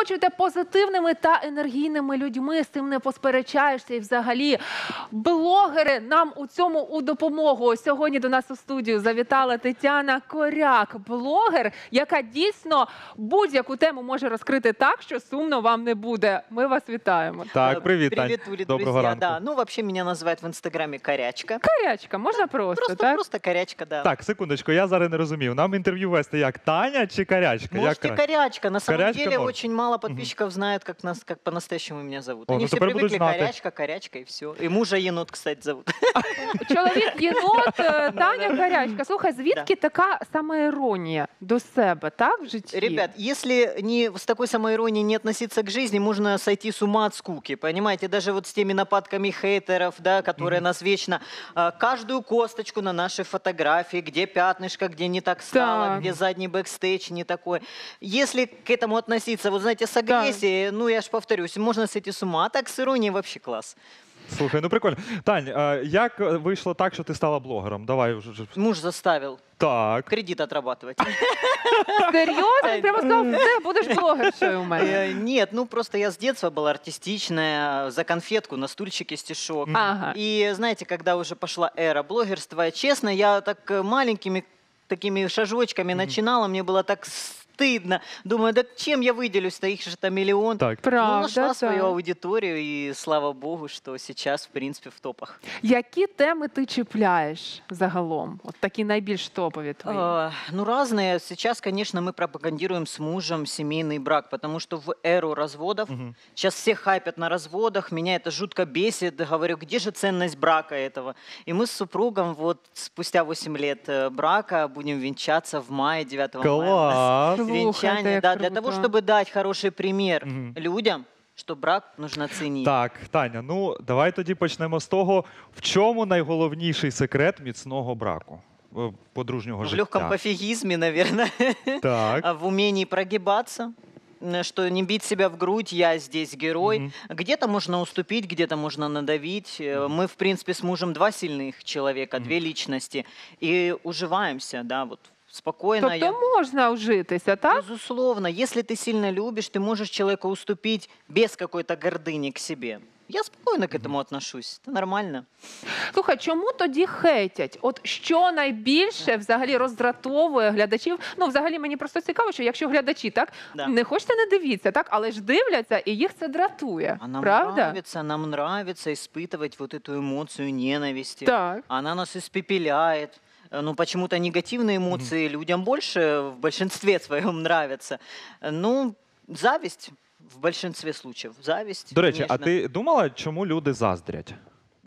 оточуєте позитивними та енергійними людьми, з цим не посперечаєшся. І взагалі блогери нам у цьому у допомогу. Сьогодні до нас у студію завітала Тетяна Коряк, блогер, яка дійсно будь-яку тему може розкрити так, що сумно вам не буде. Ми вас вітаємо. Так, Э, привіт, Тань. Привет, Ули, Доброго друзья. ранку. Да, ну вообще меня называют в Инстаграме Корячка. Корячка, можна просто, Просто, так? просто Корячка, да. Так, секундочку, я зараз не розумів. Нам інтерв'ю вести як Таня чи Карячка? Можете як? Корячка. На самом Корячка деле можно. очень мало подписчиков знают, как, нас, как по-настоящему меня зовут. О, Они ну все теперь будут привыкли знать. Корячка, Корячка и все. И мужа енот, кстати, зовут. Чоловік єнот, е, Таня Корячка. Слухай, звідки така самоіронія до себе, так в житті? Ребят, если не с такой самоиронией не относиться к жизни, можно сойти с ума от скуки, понимаете? Даже вот с теми нападками хейтеров, да, которые нас вечно а, каждую косточку на нашей фотографии, где пятнышко, где не так стало, Так. где задний бэкстейдж не такой. Если к этому относиться, вот знаете, с агрессией, ну я ж повторюсь, можно сойти с ума, а так с иронией вообще класс. Слухай, ну прикольно. Тань, а як вийшло так, що ти стала блогером? Давай вже. Муж заставил Так. кредит отрабатывать. Серйозно? Він Прямо сказав, все, будеш блогершою у мене. Э, Нет, ну просто я с детства была артистичная, за конфетку на стульчике стишок. Ага. И знаете, когда уже пошла эра блогерства, честно, я так э, маленькими такими шажочками начинала, мне было так стыдно. Думаю, да чем я выделюсь-то, их же там миллион. Так. Ну, Правда, нашла свою так. аудиторию, и слава богу, что сейчас, в принципе, в топах. Які теми ти чіпляєш загалом? От такі найбільш топові твої. А, ну, разные. Сейчас, конечно, мы пропагандируем с мужем семейный брак, потому что в эру разводов, Мгм. сейчас все хайпят на разводах, меня это жутко бесит. Говорю, где же ценность брака этого? И мы с супругом вот спустя 8 лет э, брака будем венчаться в мае, 9 мая. у нас Клас. Слухайте, Венчание, як да, для того, круто. чтобы дать хороший пример Мгм. людям, что брак нужно ценить. Так, Таня, ну давай тоді почнемо з того, в чому найголовніший секрет міцного браку, е, подружнього В життя. легком пофигизме, наверное. Так. а в умении прогибаться, м, что не бить себя в грудь, я здесь герой. Мгм. Где-то можно уступить, где-то можно надавить. Э, Мы, в принципе, с мужем два сильных человека, две личности, и уживаемся, да, вот спокойно. Тобто я- можна вжитися, так? Безусловно, если ты сильно любишь, ты можешь человеку уступить без какой-то гордыни к себе. Я спокойно к этому отношусь, это нормально. Слухай, чому тоді хейтять? От що найбільше взагалі роздратовує глядачів? Ну, взагалі мені просто цікаво, що якщо глядачі так Да. не хочете, не дивіться, так, але ж дивляться, і їх це дратує. А нам правда? нравится, нам нравится испытывать вот эту эмоцию ненависти. Так. Она нас испепеляет. Э, Ну, почему-то негативные эмоции людям больше в большинстве своем нравятся. Ну, зависть в большинстве случаев. Зависть. До речі, а ти думала, чому люди заздрять?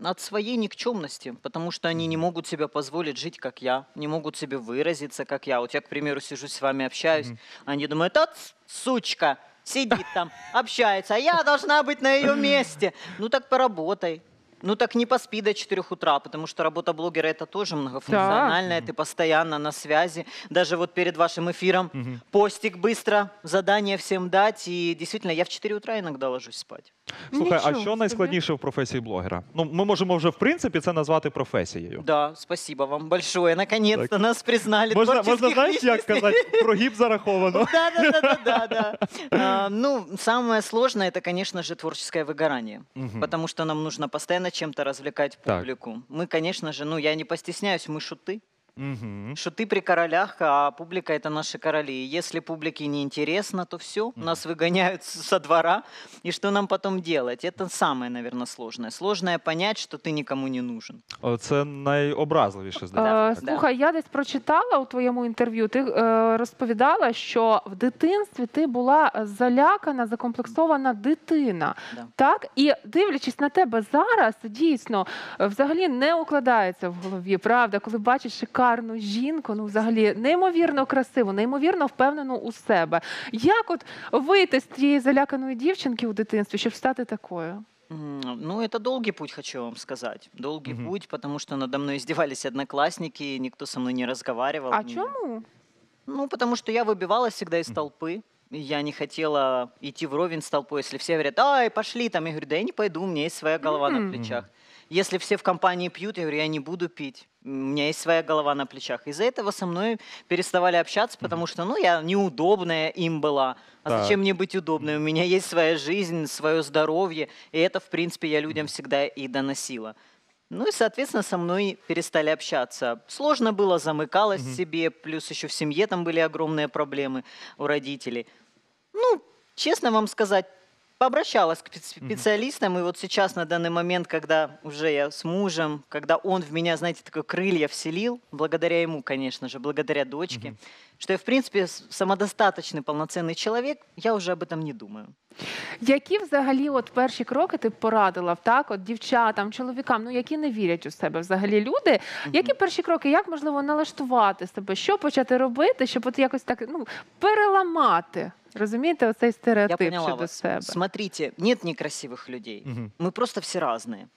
От своей никчемности, потому что они не могут себе позволить жить, как я, не могут себе выразиться, как я. Вот я, к примеру, сижу с вами, общаюсь, они думают, от сучка, сидит там, общается, а я должна быть на ее месте. Ну так поработай. Ну так не поспи до 4 утра, потому что работа блогера это тоже многофункциональная, ты постоянно на связи. Даже вот перед вашим эфиром постик быстро, задание всем дать. И действительно, я в 4 утра иногда ложусь спать. Слухай, а Нічого що собі. найскладніше в професії блогера? Ну, ми можемо вже в принципі це назвати професією. Да, спасибо вам большое. Наконец-то нас признали Можна, можна творческих знаєш, як личностей. казати, прогиб зараховано. Да, да, да, да, да, да. А, Ну, самое сложное это, конечно же, творческое выгорание. Мгм. Потому что нам нужно постоянно чем-то развлекать Так. публику. Мы, конечно же, ну, я не постесняюсь, мы шуты. Мгм. Шуты при королях, а публика это наши короли. И если публике не интересно, то все, нас выгоняют с- со двора. И что нам потом делать? Это самое, наверное, сложное. Сложное понять, что ты никому не нужен. О, Це найобразливіше здається. Е, так. слухай, я десь прочитала у твоєму інтерв'ю. Ти е, розповідала, що в дитинстві ти була залякана, закомплексована дитина. Да. Так, і дивлячись на тебе зараз, дійсно е, взагалі не укладається в голові. Правда, коли бачиш шикарну жінку, ну взагалі неймовірно красиву, неймовірно впевнену у себе. Як от вийти з цієї заляканої дівчинки у дитинстві, щоб стати такою? М, Ну, это долгий путь, хочу вам сказать. Долгий Мгм. путь, потому что надо мной издевались одноклассники, никто со мной не разговаривал. А не- чому? Ну, потому что я выбивалась всегда из толпы. и Я не хотела идти вровень с толпой. Если все говорят, ай, пошли там, я говорю, да я не пойду, у меня есть своя голова Мгм. на плечах. Если все в компании пьют, я говорю, я не буду пить. У меня есть своя голова на плечах. Из-за этого со мной переставали общаться, потому что, ну, я неудобная им была. А Так. зачем мне быть удобной? У меня есть своя жизнь, свое здоровье. И это, в принципе, я людям всегда и доносила. Ну и, соответственно, со мной перестали общаться. Сложно было, замыкалась в себе, плюс еще в семье там были огромные проблемы у родителей. Ну, честно вам сказать, пообращалась к спе- специалистам, и вот сейчас на данный момент, когда уже я с мужем, когда он в меня, знаете, такое крылья вселил, благодаря ему, конечно же, благодаря дочке, что я, в принципе, с- самодостаточный, полноценный человек, я уже об этом не думаю. Які взагалі от перші кроки ти б порадила б, так, от дівчатам, чоловікам, ну які не вірять у себе взагалі люди. Які перші кроки, як можливо налаштувати себе, що почати робити, щоб от якось так ну переламати? Розумієте, оцей Я стереотип поняла щодо вас. себе? Смотрите, нет некрасивых людей. Мгм. Мы просто все разные.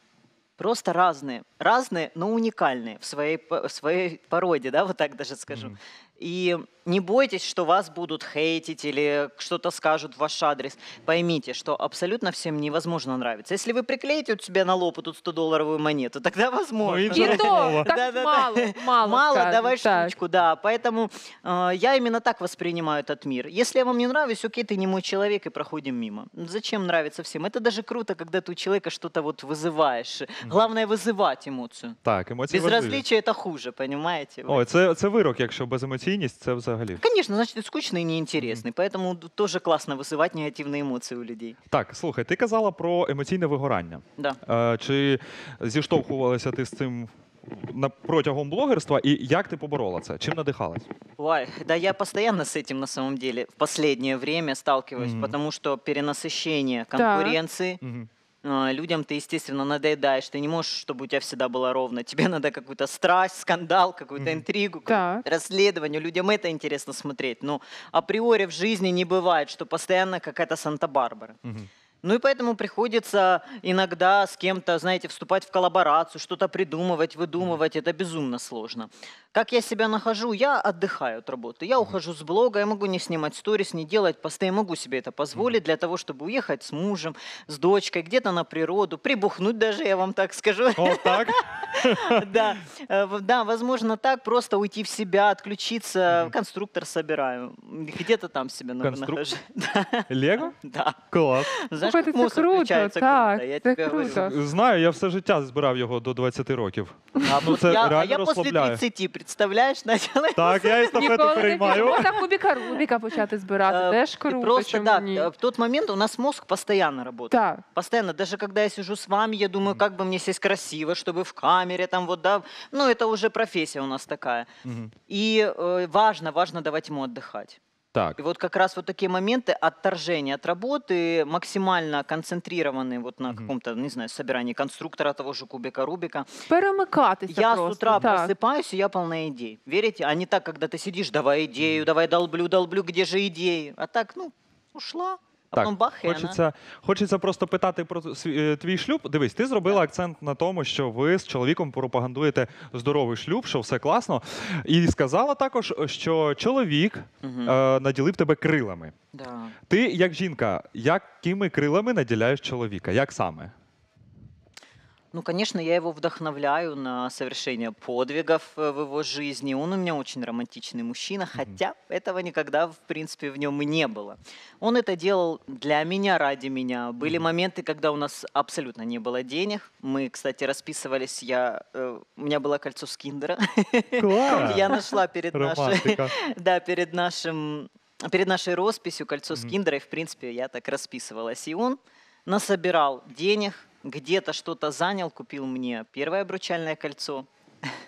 Просто разные. Разные, но уникальные в своей, по- в своей породе, да, вот так даже скажу. Мгм. И не бойтесь, что вас будут хейтить или что-то скажут в ваш адрес. Поймите, что абсолютно всем невозможно нравиться. Если вы приклеите у себя на лоб вот тут 100-долларовую монету, тогда возможно. Ну, І Інша то розмова. так Да-да-да. мало, мало, Мало, скажуть, давай так. штучку, да. Поэтому э, я именно так воспринимаю этот мир. Если я вам не нравлюсь, окей, ты не мой человек, и проходим мимо. Зачем нравится всем? Это даже круто, когда ты у человека что-то вот вызываешь. Главное вызывать эмоцию. Так, емоції важливі. Безразличие это хуже, понимаете? Ой, це, це вирок, якщо беземоційність, це взагалі. Конечно, значит, ты скучный и неинтересный. Поэтому д- тоже классно вызывать негативные эмоции у людей. Так, слухай, ти казала про емоційне вигорання. Да. Е, чи зіштовхувалася ти з цим на протягом блогерства, і як ти поборола це? Чим надихалась? Ой, да я постоянно с этим на самом деле в последнее время сталкиваюсь, Мгм. потому что перенасыщение конкуренции, Мгм. А, Людям ты, естественно, надоедаешь. Ты не можешь, чтобы у тебя всегда было ровно. Тебе надо какую-то страсть, скандал, какую-то интригу, Так. расследование. Людям это интересно смотреть. Но априори в жизни не бывает, что постоянно какая-то Санта-Барбара. Мгм. Ну и поэтому приходится иногда с кем-то, знаете, вступать в коллаборацию, что-то придумывать, выдумывать. Это безумно сложно. Как я себя нахожу? Я отдыхаю от работы. Я ухожу с блога, я могу не снимать сторис, не делать посты. Я могу себе это позволить для того, чтобы уехать с мужем, с дочкой, где-то на природу, прибухнуть даже, я вам так скажу. О, так? Да, э, да, возможно так, просто уйти в себя, отключиться. Конструктор собираю. Где-то там Конструк- нахожу. Лего? Да. Клас. Знаешь, Слухайте, как це мусор круто, включается так, круто, я це тебе говорю. круто. Знаю, я все життя збирав його до 20 років. А, Ну, вот це я, а реально я после розслабляє. 30, представляешь, начала Так, я естафету Ніколи не переймаю. можна кубіка Рубіка почати збирати. Э, Теж и круто. Просто, чому да, ні? э, в тот момент у нас мозг постоянно работает. Так. Постоянно, даже когда я сижу с вами, я думаю, как бы мне сесть красиво, чтобы в камере там вот, да, ну это уже профессия у нас такая. Мгм. И э, важно, важно давать ему отдыхать. Так. И вот как раз вот такие моменты отторжения от работы, максимально концентрированы вот на каком-то, не знаю, собирании конструктора того же кубика Рубика. Перемикатися Я просто. с утра так. просыпаюсь, и я полна идей. Верите? А не так, когда ты сидишь, давай идею, давай долблю, долблю, где же идеи? А так, ну, ушла, а Так, потом бах. Хочеться, хочеться просто питати про свій- е, твій шлюб. Дивись, ти зробила акцент на тому, що ви з чоловіком пропагандуєте здоровий шлюб, що все класно. І сказала також, що чоловік е, наділив тебе крилами. Да. Ти, як жінка, якими крилами наділяєш чоловіка? Як саме? Ну, конечно, я его вдохновляю на совершение подвигов э, в его жизни. Он у меня очень романтичный мужчина, хотя этого никогда, в принципе, в нем и не было. Он это делал для меня, ради меня. Были моменты, когда у нас абсолютно не было денег. Мы, кстати, расписывались, я, э, у меня было кольцо с киндера. Я нашла перед Романтика. да, перед нашим, перед нашей росписью кольцо с киндера, и, в принципе, я так расписывалась. И он насобирал денег, где-то что-то занял, купил мне первое обручальное кольцо.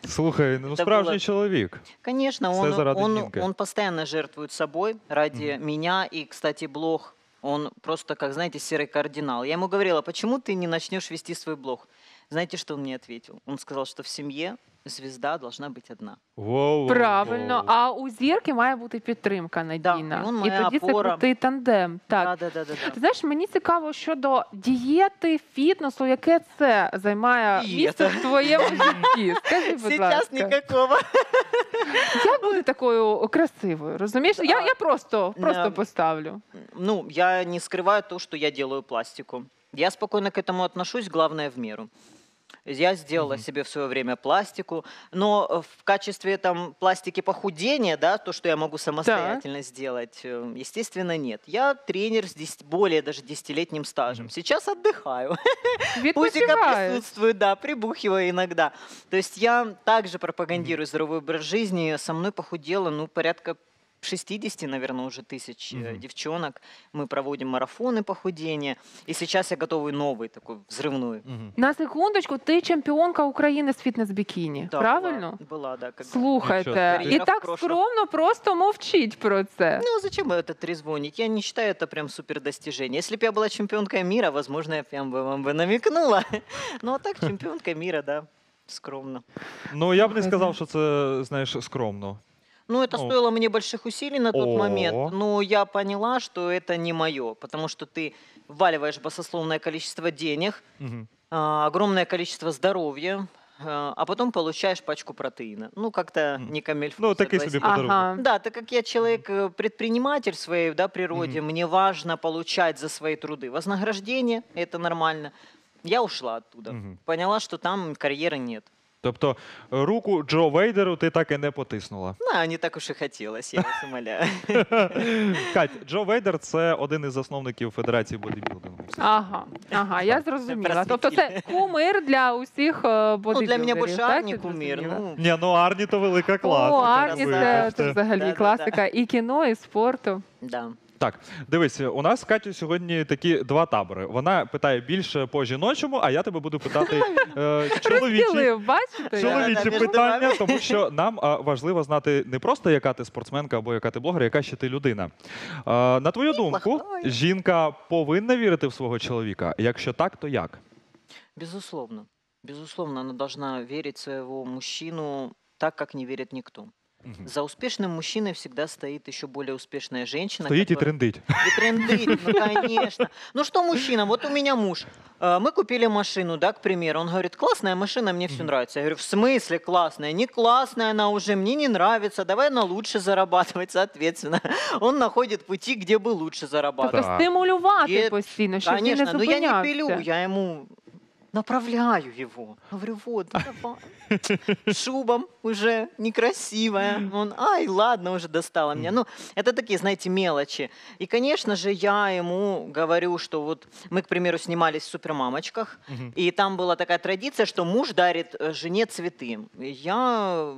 Слухай, ну Це справжній було- чоловік. Конечно, Все он, заради он, жінки. он постоянно жертвует собой ради меня. И, кстати, блог, он просто, как, знаете, серый кардинал. Я ему говорила, почему ты не начнешь вести свой блог? Знаете, что он мне ответил? Он сказал, что в семье звезда должна быть одна. Воу, воу, Правильно, воу. а у зірки має бути підтримка надійна. він і моя тоді це опора. крутий тандем. Так. Да, да, да, да, да. Ти знаєш, мені цікаво щодо дієти, фітнесу, яке це займає Дієта. місце в твоєму житті. Скажи, будь Сейчас ласка, никакого. як бути такою красивою? Розумієш? Я, А, я просто, просто да. поставлю. Ну, я не скрываю то, что я делаю пластику. Я спокойно к этому отношусь, главное в меру. Я сделала Мгм. себе в свое время пластику, но э, в качестве там пластики похудения, да, то, что я могу самостоятельно сделать, э, естественно, нет. Я тренер с 10 более даже десятилетним стажем. Мгм. Сейчас отдыхаю. Пузико Відпочиваєш. присутствует, да, прибухиваю иногда. То есть я также пропагандирую здоровый образ жизни. Со мной похудело, ну, порядка 60, наверное, уже тысяч э, Мгм. девчонок. Мы проводим марафоны похудения. И сейчас я готовый новый, такой взрывной. Мгм. На секундочку, ти чемпіонка України з фітнес-бікіні. Да, Правильно? Была, была, да. Как... Слухайте, Нічого і собі. так В прошлом. скромно просто мовчіть про це. Ну, зачем это трезвонить? Я не считаю это прям супер достижение. Если бы я была чемпионкой мира, возможно, я прям бы вам бы намекнула. Ну, а так чемпионка мира, да, скромно. Ну я б не Слухайте. сказав, що це знаєш скромно. Ну, это Ну. стоило мне больших усилий на тот О. момент, но я поняла, что это не мое, потому что ты вваливаешь басословное количество денег, Мгм. а, огромное количество здоровья, а а потом получаешь пачку протеина. Ну, как-то не камельфо. Ну, такий собі согласись. подарунок. Ага. Да, так как я человек, э, в своей да, природе, мне важно получать за свои труды вознаграждение, это нормально. Я ушла оттуда. Мгм. Поняла, что там карьеры нет. Тобто руку Джо Вейдеру ти так і не потиснула. Ну, не так уж и хотелось, я вас умоляю. Кать, Джо Вейдер це один із засновників Федерації бодібілдингу. Ага, ага, я зрозуміла. Тобто це кумир для усіх е, Ну, для бодибілдерів, так, Арни я кумир. Ну, Ні, ну Арні то велика класика. О, Арні це, це взагалі класика і кіно, і спорту. да. Так, дивись, у нас з Катю сьогодні такі два табори. Вона питає більше по жіночому, а я тебе буду питати е, чоловічі. Розділив, бачите? Чоловічі питання, тому що нам а, важливо знати не просто яка ти спортсменка або яка ти блогер, яка ще ти людина. А, на твою думку, жінка повинна вірити в свого чоловіка. Якщо так, то як? Безусловно. Безусловно, она должна верить в своего мужчину так, как не верит никто. Мгм. За успешным мужчиной всегда стоит еще более успешная женщина. Стоїть і которая- трендить. И трендит, ну конечно. Ну что мужчина, вот у меня муж, э, мы купили машину, да, к примеру, он говорит, классная машина, мне все Мгм. нравится. Я говорю, в смысле классная? Не классная она уже, мне не нравится, давай она лучше зарабатывать, соответственно. Он находит пути, где бы лучше зарабатывать. Тобто Так. стимулювати Є- постійно, щоб він не Конечно, но я не зупинявся. пилю, я ему направляю его. Говорю, вот, давай. Шуба уже некрасивая. Он, ай, ладно, уже достала меня. Ну, это такие, знаете, мелочи. И, конечно же, я ему говорю, что вот мы, к примеру, снимались в супермамочках, и там была такая традиция, что муж дарит э, жене цветы. Я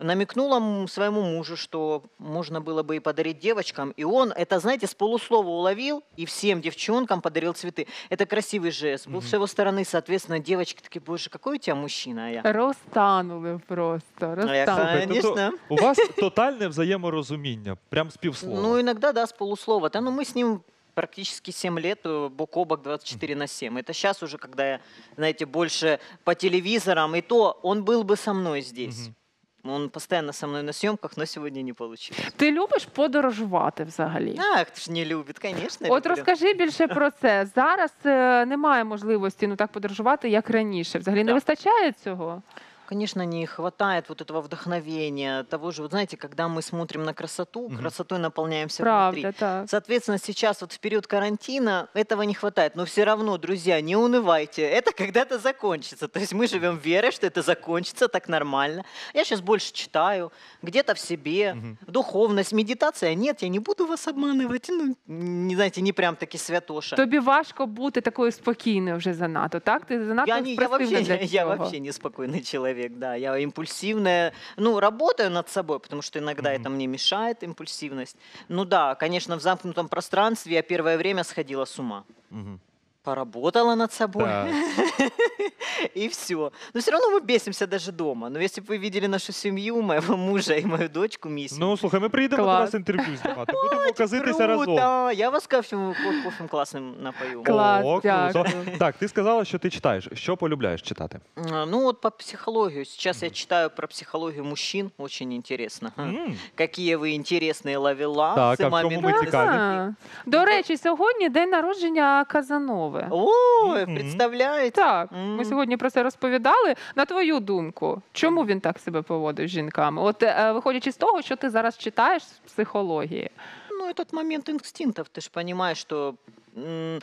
намекнула м- своему мужу, что можно было бы и подарить девочкам. И он это, знаете, с полуслова уловил и всем девчонкам подарил цветы. Это красивый жест. Был Мгм. с его стороны, соответственно, девочки такие, боже, какой у тебя мужчина, а я. Розтанули просто. А я Розтанули. Слухай, тобто Конечно. у вас тотальне взаєморозуміння, прям з півслова. Ну, иногда, да, с полуслова. Да, ну мы с ним практически 7 лет э, бок о бок 24 на 7. Это сейчас уже, когда я, знаете, больше по телевизорам, и то он был бы со мной здесь. Мгм. Он постоянно со мной на съемках, но сегодня не получилось. Ти любиш подорожувати взагалі? А, ты ж не любит, конечно. От люблю. розкажи більше про це. Зараз е, немає можливості ну так подорожувати, як раніше. Взагалі не Да. вистачає цього. Конечно, не хватает вот этого вдохновения, того же, вот знаете, когда мы смотрим на красоту, Мгм. красотой наполняемся внутри. Правда, так. Соответственно, сейчас вот в период карантина этого не хватает. Но все равно, друзья, не унывайте. Это когда-то закончится. То есть мы живем верой, что это закончится так нормально. Я сейчас больше читаю, где-то в себе, Мгм. духовность, медитация. Нет, я не буду вас обманывать. Ну, не знаете, не прям таки святоша. Тобі важко бути такою спокійною вже занадто, так? Ти занадто Я, не, я, вообще, я цього. вообще неспокойный человек, да. Я импульсивная. Ну, работаю над собой, потому что иногда Мгм. это мне мешает, импульсивность. Ну да, конечно, в замкнутом пространстве я первое время сходила с ума. Мгм Поработала над собой. Так. И все. Но все равно мы бесимся даже дома. Но если бы вы видели нашу семью, моего мужа и мою дочку Мисю. Ну слухай, ми приїдемо до Клас. вас інтерв'ю знімати. Будемо казитися разом. Круто! Я вас кофем, ко- кофем классным напою. Клас, О, круто. дякую. Так, ти сказала, що ти читаєш. Що полюбляєш читати? А, Ну вот по психологию. Сейчас я читаю про психологию мужчин. Очень интересно. Ха. М. Какие вы интересные ловела. Так, а в чому ми цікаві? Ага. До речі, сьогодні день народження Казанови. Ой, Мгм. представляете? Так, ми М. сьогодні про це розповідали. На твою думку, чому він так себе поводить з жінками? От е, виходячи з того, що ти зараз читаєш з психології. Ну, этот момент инстинктов. Ты же понимаешь, что м,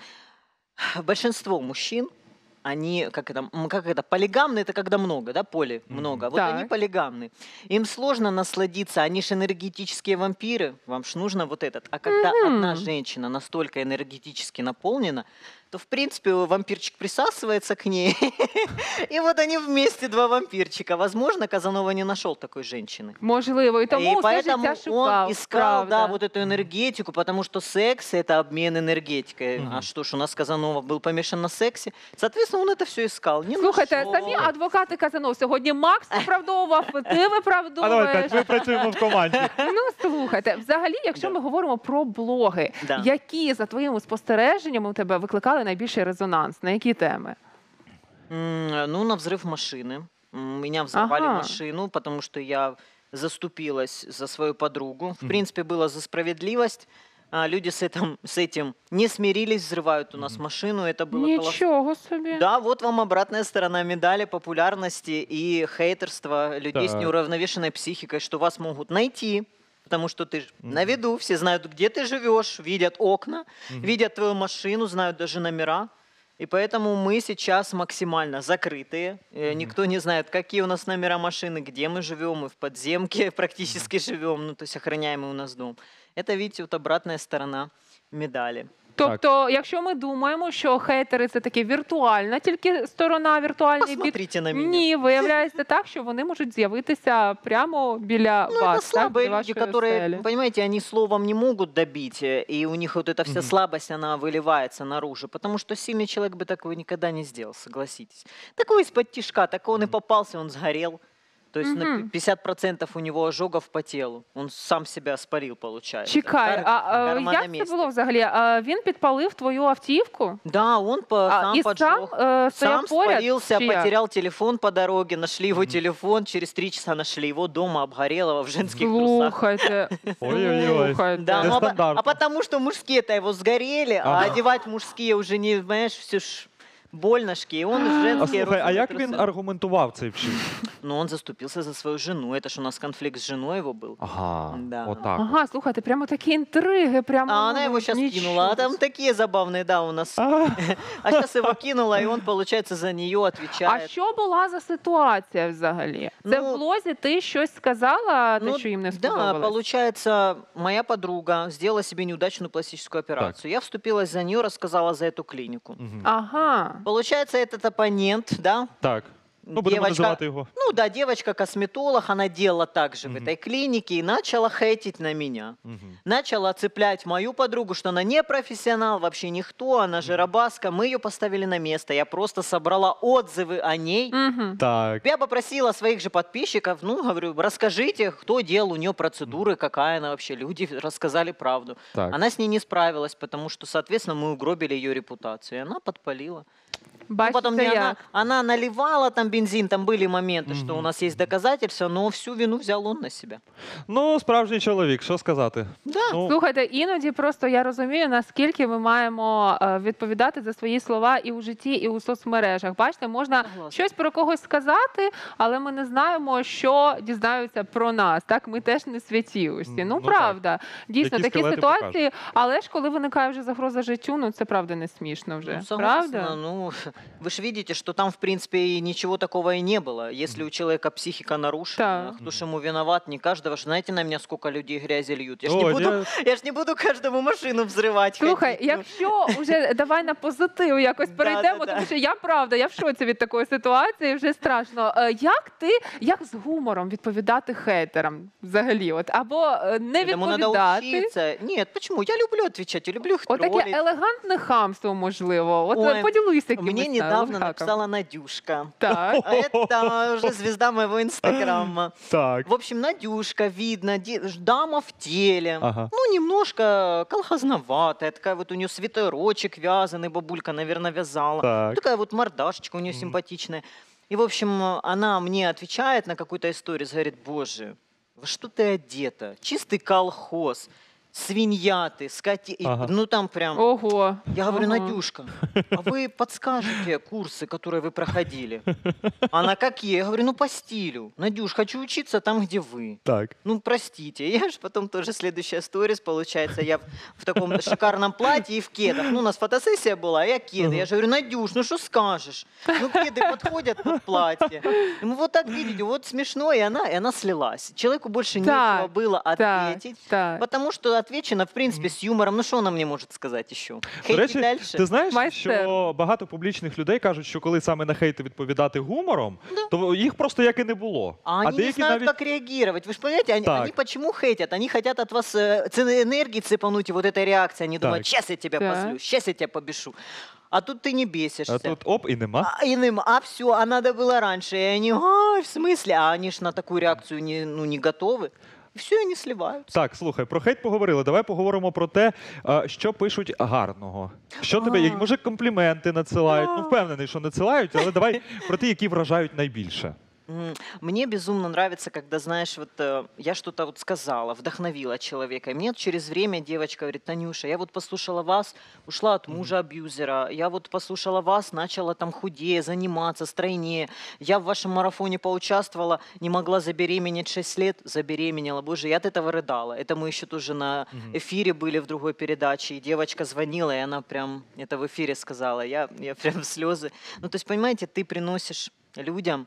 большинство мужчин, они, как это, м, как это, полигамны, это когда много, да, поле Мгм. много, а вот они Так. полигамны. Им сложно насладиться, они же энергетические вампиры, вам же нужно вот этот. А когда одна Мгм. женщина настолько энергетически наполнена, то, в принципе, вампирчик присасывается к ней, и вот они вместе, два вампирчика. Возможно, Казанова не нашел такой женщины. Можливо, і тому и все поэтому життя шукав. он искал, правда. да, вот эту энергетику, потому что секс это обмен энергетикой. Мгм. А что ж, у нас Казанова был помешан на сексе. Соответственно, он это все искал. Не Слухайте, нашел. самі адвокати Казанов сьогодні Макс виправдовував, ти А давай, виправдовуєш. Кать, ми працюємо в команді. Ну слухайте, взагалі, якщо Да. ми говоримо про блоги, Да. які за твоїми спостереженнями у тебе викликали найбільший резонанс? На які теми? М, Ну, на взрыв машины. М, Меня взорвали Ага. машину, потому что я заступилась за свою подругу. В Мгм. принципе, было за справедливость. А люди с этим, с этим не смирились, взрывают у нас Мгм. машину. Это было колосс- Нічого собі. Да, вот вам обратная сторона медали популярности и хейтерства людей с Так. неуравновешенной психикой, что вас могут найти, потому что ты на виду, все знают, где ты живешь, видят окна, видят твою машину, знают даже номера. И поэтому мы сейчас максимально закрытые. Мгм. Никто не знает, какие у нас номера машины, где мы живем. Мы в подземке практически живем, ну то есть охраняемый у нас дом. Это, видите, вот обратная сторона медали. Тобто, якщо ми думаємо, що хейтери це таке віртуальна, тільки сторона віртуальний бік. Посмотрите на меня. Ні, виявляється так, що вони можуть з'явитися прямо біля Ну, вас. это так, слабые біля люди, вашої которые, оселі. понимаете, они словом не могут добить, э, и у них вот эта вся Мгм. слабость, она выливается наружу, потому что сильный человек бы такого никогда не сделал, согласитесь. Такой из-под тишка, так он и попался, он сгорел. То есть на Мгм. пи- 50% у него ожогов по телу. Он сам себя спалил, получается. Чекай, Кар- а, а карма на як це месте. було взагалі? А, він підпалив твою автівку? Да, он по, А, сам і сам поджег. е, стояв Сам поряд? спалился, чи як? потерял телефон по дороге, нашли его Мгм. телефон, через три часа нашли его дома, обгорелого в женских трусах. Слухайте, Ой-ой-ой. слухайте. Да, ну, а, по- Нестандартно. а потому что мужские-то его сгорели, а Ага. одевать мужские уже не, знаешь, все ж больношки, и он А женские слухай, а розовые як він трусы. аргументував цей вчинок? Ну, он заступился за свою жену, это ж у нас конфликт с женой его был. Ага, Да. отак. Ага, слухайте, прямо такі інтриги, прямо. А она ну, его сейчас нічого кинула, а там собі. такие забавные, да, у нас. А, А сейчас его кинула, и он, получается, за нее А отвечает. що була за ситуація взагалі? Це Ну, в блозі ти щось сказала, те, Ну, що їм не Да, сподобалось? получается, моя подруга сделала себе неудачную пластическую операцию. Я вступилась за нее, рассказала за эту клинику. мгм. Ага. Получается, этот оппонент, да, Так. Ну, будемо девочка, називати його. Ну да, девочка-косметолог, она делала так же в этой клинике и начала хейтить на меня. Начала цеплять мою подругу, что она не профессионал, вообще никто, она же рабаска. Мы ее поставили на место. Я просто собрала отзывы о ней. Так. Я попросила своих же подписчиков, ну, говорю, расскажите, кто делал у нее процедуры, какая она вообще. Люди рассказали правду. Так. Она с ней не справилась, потому что, соответственно, мы угробили ее репутацию. И она подпалила. Ну, Бачите, потом не она, она наливала там бензин, там были моменты, что у нас есть доказательства, но всю вину взял он на себя. Ну, справжній чоловік, що сказати? Да. Ну, Слухайте, іноді просто я розумію, наскільки ми маємо е, відповідати за свої слова і у житті, і у соцмережах. Бачите, можна Согласна. щось про когось сказати, але ми не знаємо, що дізнаються про нас. Так, ми теж не святі усі. Ну, Ну, так. правда, дійсно, Які такі скелети ситуації, але ж коли виникає вже загроза життю, ну це правда не смішно вже. Ну, согласна, правда? Ну, вы же видите, что там, в принципе, и ничего такого и не было. Если у человека психика нарушена, Так. кто ж ему виноват, не каждого. ж- Знаете, на меня сколько людей грязи льют. Я ж, О, не, буду, я- я ж не буду каждому машину взрывать. Слухай, ходить, ну. якщо вже давай на позитив якось Да, перейдемо, да, да. тому що я правда, я в шоці від такої ситуації, вже страшно. Е, Як ти як з гумором відповідати хейтерам взагалі? От або е, не Этому надо відповідати. учиться. Нет, почему? Я люблю отвечать, я люблю их Отаке троллить. елегантне хамство, можливо. От Ой, поділися якимось Мне та, недавно написала Надюшка. Так. Это уже звезда моего инстаграма. Так. В общем, Надюшка, видно, дама в теле. Ага. Ну, немножко колхозноватая, такая вот у нее свитерочек вязаный, бабулька, наверное, вязала. Так. Такая вот мордашечка у нее симпатичная. И, в общем, она мне отвечает на какую-то историю, говорит, боже, во что ты одета? Чистый колхоз. Свинья ты, скоти... Ага. Ну там прям... Ого. Я говорю, Ага. Надюшка, а вы подскажете курсы, которые вы проходили? Она какие? Я говорю, ну по стилю. Надюш, хочу учиться там, где вы. Так. Ну, простите, я же потом тоже следующая сторис, получается, я в, в таком шикарном платье и в кедах. Ну, у нас фотосессия была, а я кеды. Я же говорю, Надюш, ну что скажешь? Ну, кеды подходят под платье. И мы вот так видите, вот смешно, и она, и она слилась. Человеку больше Так, нечего было Так, ответить. так. Потому что отвечено, в принципе, с юмором. Ну, что она мне может сказать еще? До Хейтить речі, дальше? ти знаєш, Майстер. що багато публічних людей кажуть, що коли саме на хейти відповідати гумором, то їх просто як і не було. А они не знают, как реагировать. Вы же понимаете, они, Так. они почему хейтят? Они хотят от вас э, цены энергии цепануть, и вот этой реакции. Они думают, Так. сейчас я тебя Так. позлю, сейчас я тебя побешу. А тут ты не бесишься. А тут оп, і нема. А иным, а все, а надо было раньше. И они, ай, в смысле? А они ж на такую реакцию не, ну, не готовы. И все, вони сливаються. Так, слухай, про хейт поговорили. Давай поговоримо про те, що пишуть гарного. Що тебе, як- може, компліменти надсилають. Ну, впевнений, що надсилають, але давай про ті, які вражають найбільше. Мне безумно нравится, когда, знаешь, вот э, я что-то вот сказала, вдохновила человека. И мне через время девочка говорит, Танюша, я вот послушала вас, ушла от мужа-абьюзера, я вот послушала вас, начала там худее, заниматься, стройнее. Я в вашем марафоне поучаствовала, не могла забеременеть 6 лет, забеременела. Боже, я от этого рыдала. Это мы еще тоже на эфире были в другой передаче, и девочка звонила, и она прям это в эфире сказала. Я, я прям слезы. Ну, то есть, понимаете, ты приносишь людям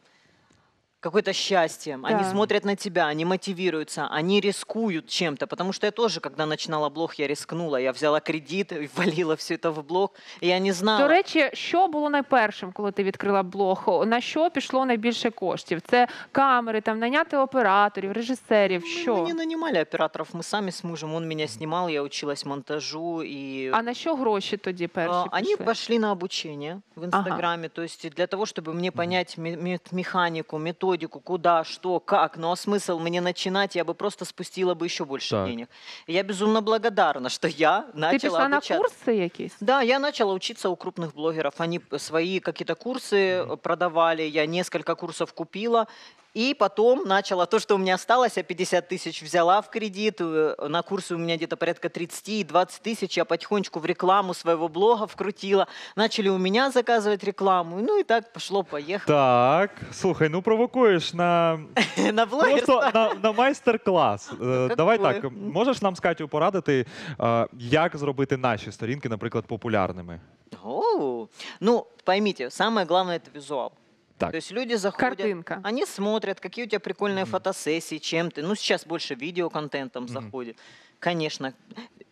какое-то счастье. Они Да. смотрят на тебя, они мотивируются, они рискуют чем-то. Потому что я тоже, когда начинала блог, я рискнула. Я взяла кредит, и ввалила все это в блог. И я не знала. До речі, що було найпершим, коли ти відкрила блог? О, На що пішло найбільше коштів? Це камери, там наняти операторів, режисерів. Мы- Що? Мы не нанимали операторов, мы сами с мужем. Он меня снимал, я училась монтажу. И А на що гроші тоді перші? А, Они пішли? пошли на обучение в Инстаграме, то есть для того, чтобы мне понять ме- ме- механику, методику, куда, что, как. Ну а смысл мне начинать, я бы просто спустила бы еще больше Так. денег. Я безумно благодарна, что я начала пішла на курси якісь? Да, я начала учиться у крупных блогеров. Они свои какие-то курсы продавали, я несколько курсов купила. И потом начала то, что у меня осталось, я 50 тысяч взяла в кредит, э, на курсы у меня где-то порядка 30 и 20 тысяч, я потихонечку в рекламу своего блога вкрутила. Начали у меня заказывать рекламу, ну и так пошло-поехало. Так, слухай, ну провокуєш на На блогерство. просто на, на майстер-клас. Е, Давай Какое? так, можеш нам з Катю порадити, е, як зробити наші сторінки, наприклад, популярними? Оу. Ну, поймите, самое главное это визуал. Так. То есть люди заходят, Картинка. они смотрят, какие у тебя прикольные фотосессии, чем ты. Ну, сейчас больше видеоконтентом заходит. Конечно,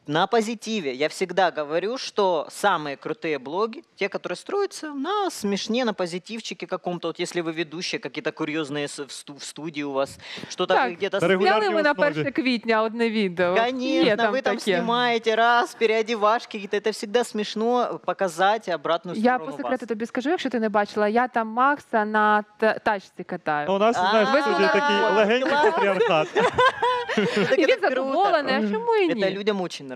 на позитиве. Я всегда говорю, что самые крутые блоги, те, которые строятся на смешне, на позитивчике каком-то. Вот если вы ведущие, какие-то курьезные с- в, сту- в студии у вас, что-то Так, вы где-то... на с- регулярній Зняли ми на основі. 1 квітня одне відео. Є Конечно, вы там таке. снимаете раз, переодевашки какие-то. Это всегда смешно показать обратную Я сторону по секрету вас. тобі скажу, якщо ти не бачила, я там Макса на та- тачці катаю. Ну, У нас А, знаєш, в студії ви такий здорово. легенький Клас. патріархат. Ну, так І это він круто. задоволений, а чому і Это ні? людям очень нравится.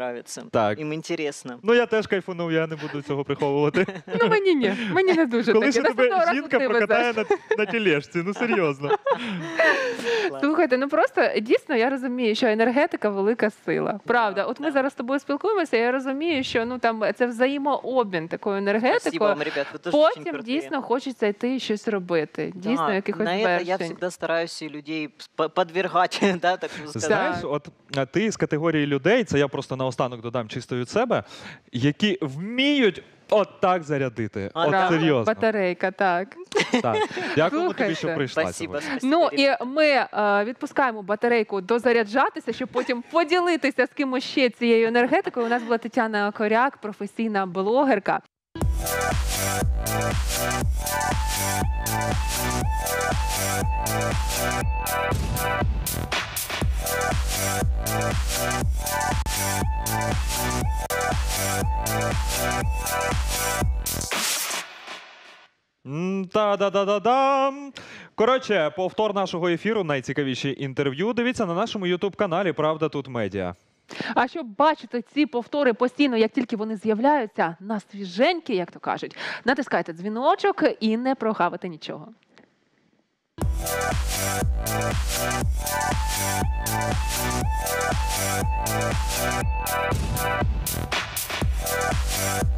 Так. Им интересно. Ну я теж кайфанув, я не буду цього приховувати. Ну мені ні, мені не дуже Коли таке. ж Наступного тебе разу жінка ти покатає везеш. на, на тележці, ну серйозно. Слухайте, ну просто дійсно я розумію, що енергетика велика сила. Правда, от ми зараз з тобою спілкуємося. Я розумію, що ну там це взаємообмін такою Спасибо енергетикою. вам, ребят, вы тоже очень Потім крутые. дійсно хочеться йти і щось робити. Да, Дійсно, якихось На это я вершень. всегда стараюсь и людей п- подвергать, да, так сказать. Знаєш, Так. от а, ти з категорії людей, це я просто наостанок додам чисто від себе, які вміють от так зарядити. А, От серйозно. Батарейка, так. Так. Дякуємо тобі, що прийшла. Спасибо, сьогодні. спасибо. Ну і ми е, відпускаємо батарейку дозаряджатися, щоб потім поділитися з кимось ще цією енергетикою. У нас була Тетяна Коряк, професійна блогерка. М, Та-да-да-да-дам. Коротше, повтор нашого ефіру, найцікавіші інтерв'ю. Дивіться на нашому Ютуб каналі Правда тут медіа. А щоб бачити ці повтори постійно, як тільки вони з'являються на свіженькі, як то кажуть, натискайте дзвіночок і не прогавите нічого. Thank We'll